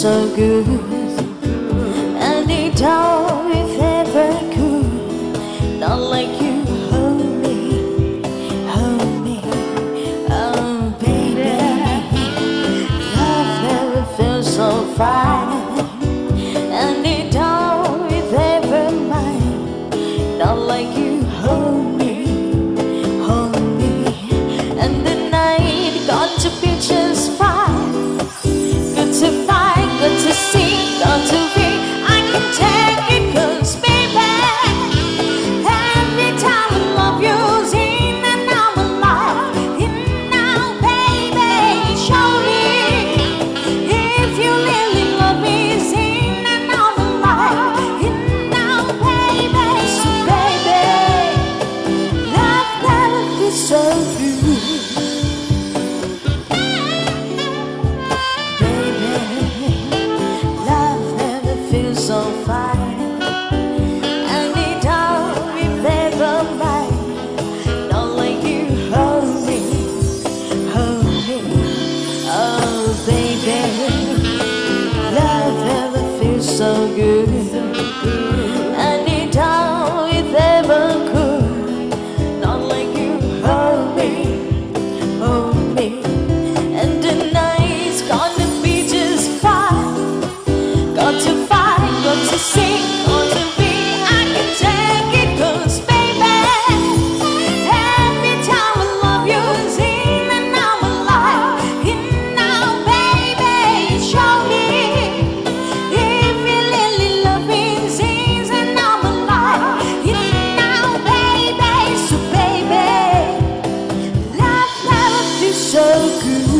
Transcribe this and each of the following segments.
so good. you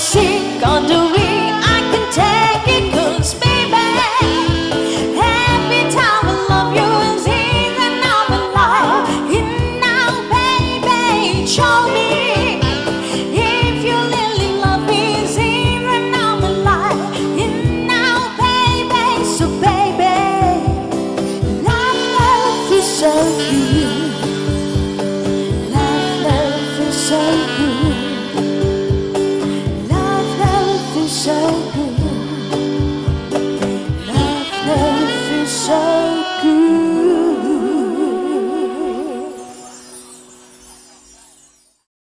sick on the wing, I can take it cause baby Every time I love you is in another life And now baby show me If you really love me is in another life And now baby so baby Love, love you so deep.